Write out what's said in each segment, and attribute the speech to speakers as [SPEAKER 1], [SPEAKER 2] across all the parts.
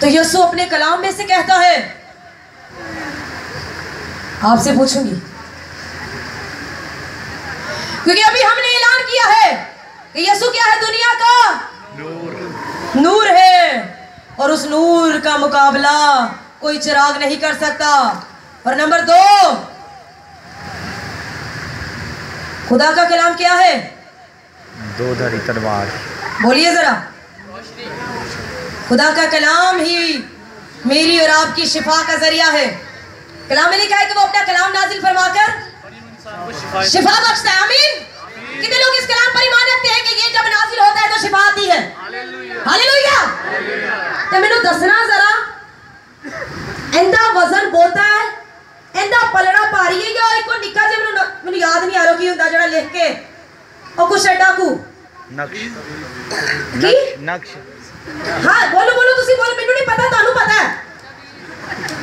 [SPEAKER 1] تو یسو اپنے کلام میں سے کہتا ہے۔ آپ سے پوچھوں گی۔ کیونکہ ابھی ہم نے اعلان کیا ہے کہ یسو کیا ہے دنیا کا؟ نور۔ ہے۔ اور اس نور کا مقابلہ کوئی چراغ نہیں کر سکتا۔ اور نمبر دو۔ خدا کا کلام کیا ہے؟
[SPEAKER 2] دو دھڑی تلوار۔
[SPEAKER 1] بولیے ذرا۔ خدا کا کلام ہی میری اور آپ کی شفا کا ذریعہ ہے۔ کلام میں لکھا ہے کہ وہ اپنا کلام نازل فرما کر شفا بخشتا ہے آمین۔ کتنے لوگ اس کلام پر ایمان رکھتے ہیں کہ یہ جب نازل ہوتا ہے تو شفا آتی ہے؟ ہاللویا تو میں دسنا ذرا ایندہ وزن بوتا ہے ایندہ پلڑا پاری ہے یا ایک کو نکا جے؟ میں میں یاد نہیں آ رہا کی ہوندا جڑا لکھ کے۔ اور کچھ اڈا کو؟
[SPEAKER 2] نقش۔ نقش۔
[SPEAKER 1] ہاں بولو بولو، تسی بولو، مینوں نہیں پتا، تانوں پتا ہے۔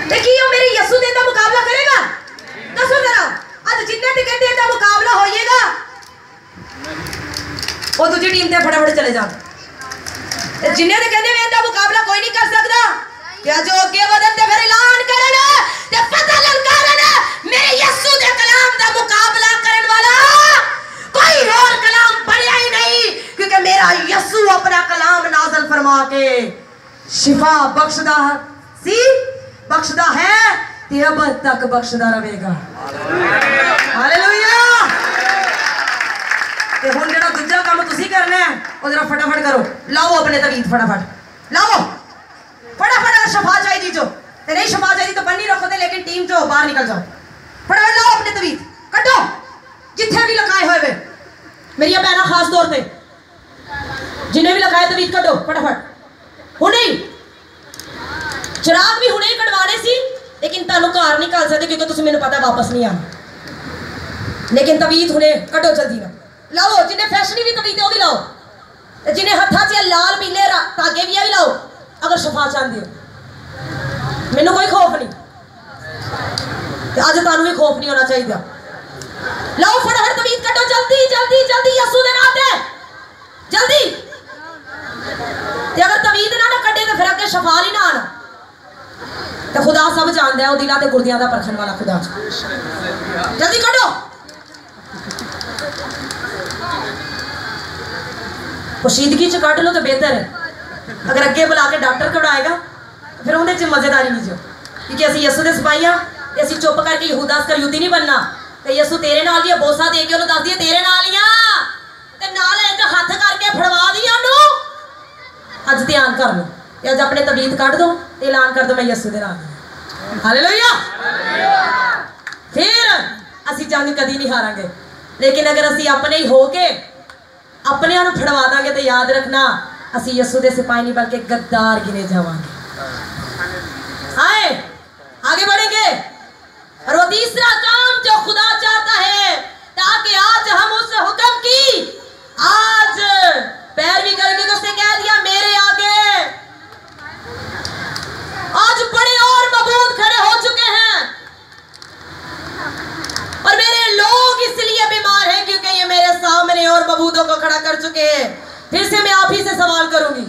[SPEAKER 1] تے کی او میرے یسوع دے دا مقابلہ کرے گا۔ دسو ذرا اج جننے تے کہتے دا مقابلہ ہوئے گا۔ وہ دوسری ٹیم تے فٹافٹ چلے جان۔ تے جننے تے کہندے وے دا مقابلہ کوئی نہیں کر سکدا کیا جو اگے ودن تے پھر اعلان کرن۔ تے پتہ للکارن کے شفا بخشدہ سی؟ بخشدہ ہے تے اب تک بخشدہ رہے گا۔ ہاللویا تے ہن جڑا دوجا کام تسی کرنا ہے، او ذرا فٹافٹ کرو۔ لاؤ اپنے توید فٹافٹ۔ لاؤ! فٹافٹ اگر شفا چاہیے جو۔ تے نہیں شفا چاہیے تو بنی رکھو تے لیکن ٹیم جو باہر نکل جاؤ۔ فٹافٹ لاؤ اپنے توید کٹو! جتھے بھی لگائے ہوئے وے۔ میری بہنا خاص طور پہ جنہیں بھی لگائے توید کٹو فٹافٹ۔ ہنے ہی چراغ بھی ہنے ہی کٹوانے سی لیکن تانوں گھر نہیں کر سکتے کیونکہ تسی مینوں پتہ ہے واپس نہیں آنا لیکن توید ہنے کٹو جلدی نہ لاؤ جنہیں فیشنی بھی توید ہے وہ بھی لاؤ تے جنہیں ہتھاں 'ਚ لال پیلے را- تاگے بھی ہے بھی لاؤ اگر شفا چاہندے ہو مینوں کوئی خوف نہیں تے اج تانوں بھی خوف نہیں ہونا چاہیے لاؤ فٹافٹ توید کٹو جلدی جلدی جلدی یسوع دے نام تے جلدی تے اگر توید نہ نہ کٹے تے پھر اگے شفا نہیں نہ آنا تے خدا سب جاندا ہے او دلاں تے گردیاں دا پرکھن والا خدا جلدی کٹو پوشیدگی چ کٹ لو تو بہتر ہے۔ اگر اگے بلا کے ڈاکٹر کڑائے گا، پھر اندر چ مزیداری نہیں جو کیونکہ اسی یسو دے سپاہی ہاں اسی چپ کر کے یہودا کر یہودی نہیں بننا۔ تے یسو تیرے نال بھی بوسا دے کے انہوں دس دیے تیرے نال ہی ہاں تے نال ایک ہاتھ کر کے پھڑوا دی انہوں۔ اج دھیان کر لو۔ تے اج اپنے تبلیغ کٹ دو، اعلان کر دو میں یسو دے نال۔ ہاللویا پھر اسی جنگ کدی نہیں ہاراں لیکن اگر اسی اپنے ہی ہو کے اپنے آپ پھڑوا دیں تو یاد رکھنا، اسی یسو دے سپاہی نہیں بلکہ گدار گنے جاواں آئے، آگے بڑھیں گے۔ اور وہ تیسرا کام جو خدا چاہتا ہے، تاکہ آج ہم اس حکم کی آج پیروی کر کے اس نے کہہ دیا میرے آگے آج بڑے اور مبود کھڑے ہو چکے ہیں اور میرے لوگ اس لیے بیمار ہیں کیونکہ یہ میرے سامنے کو کھڑا کر چکے ہیں۔ پھر سے میں آپ ہی سے سوال کروں گی۔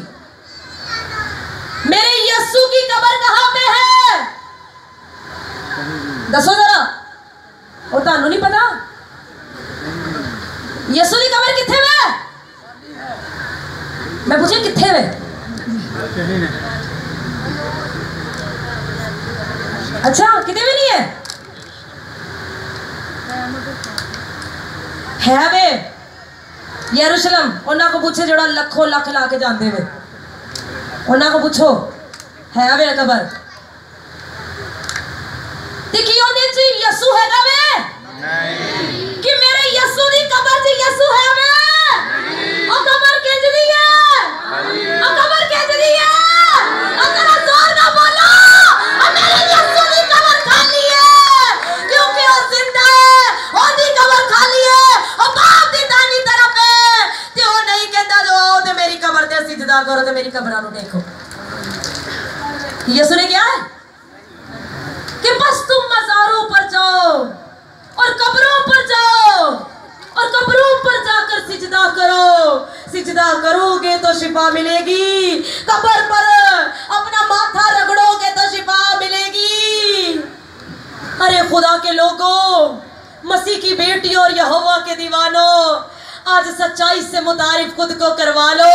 [SPEAKER 1] میرے یسو کی قبر کہاں پہ ہے؟ دسو ذرا۔ وہ تانوں نہیں پتا۔ یسو کی قبر کتنے میں میں پوچھیں کتنے میں اچھا کتنے میں نہیں ہے؟ ہے یروشلم انہاں کو پوچھے جڑا لکھوں لکھ لا کے جاندے وے انہاں کو پوچھو ہے وے قبر تے کی اودے چ یسوع ہے وے
[SPEAKER 2] نہیں
[SPEAKER 1] کہ میرے یسوع دی قبر چ یسوع ہے وے او قبر کینج دی کرو تے میری قبراں نو دیکھو۔ یسوع نے کیا ہے؟ کہ بس تم مزاروں پر جاؤ اور قبروں پر جاؤ اور قبروں پر جا کر سجدہ کرو۔ سجدہ کرو گے تو شفا ملے گی۔ قبر پر اپنا ماتھا رگڑو گے تو شفا ملے گی۔ ارے خدا کے لوگوں، مسیح کی بیٹی اور یہوہ کے دیوانوں آج سچائی سے متعارف خود کو کروا لو۔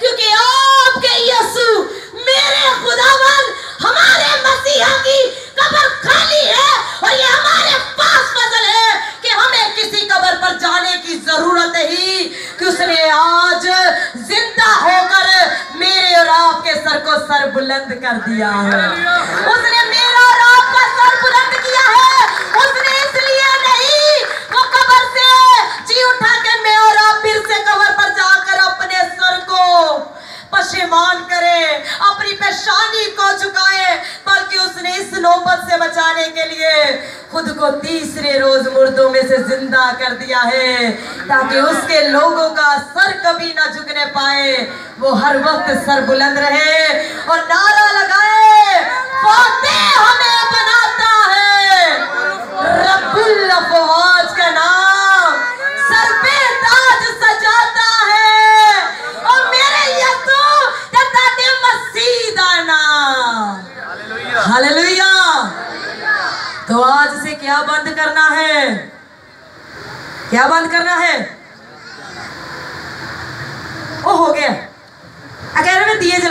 [SPEAKER 1] کیونکہ آپ کے یسو میرے خداون ہمارے مسیحا کی قبر خالی ہے اور یہ ہمارے پاس فضل ہے کہ ہمیں کسی قبر پر جانے کی ضرورت ہی کہ اس نے آج زندہ ہو کر میرے اور آپ کے سر کو سر بلند کر دیا۔ ہے اس نے میرا اور آپ کا سر بلند کیا ہے اس نے اس لیے نہیں وہ قبر سے جی اٹھا کے میں اور آپ پھر سے قبر پر جا کر اپنے سر کو استعمال کرے، اپنی پیشانی کو جھکائے، بلکہ اس نے اس نوبت سے بچانے کے لیے خود کو تیسرے روز مردوں میں سے زندہ کر دیا ہے، تاکہ اس کے لوگوں کا سر کبھی نہ جھکنے پائے۔ وہ ہر وقت سر بلند رہے اور نعرہ لگائے، فاتح ہمیں تو آج سے کیا بند کرنا ہے؟ کیا بند کرنا ہے؟ وہ ہو گیا۔ اکیلے میں دیے جلا